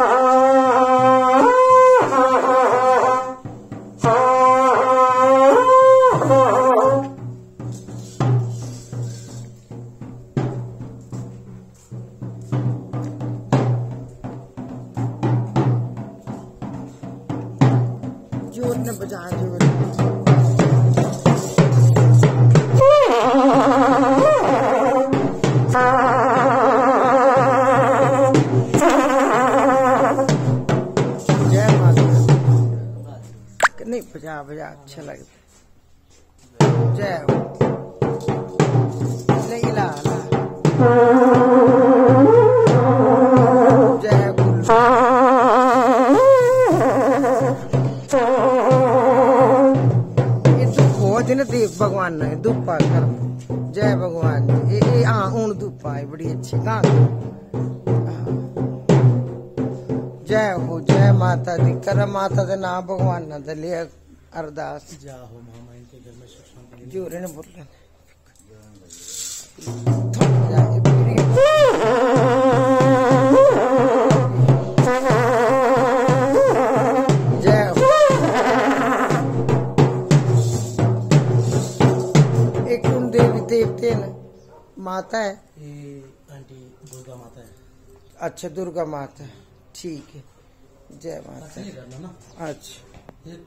ज़ोर ने बजा नहीं, बजा बजा अच्छा लगता जय हो। नहीं हो भगवान ने दुपा कर। जय भगवान जी। ए हाँ ऊन दुपा है बड़ी अच्छी गा जय हो। माता दी कर माता दे नाम भगवान ने दे लिया अरदास जा हो महामाई के घर में सुख शांति जोरे ने बोल देवते ने माता है ये आंटी दुर्गा माता है अच्छा दुर्गा माता है ठीक है जय माता अच्छा।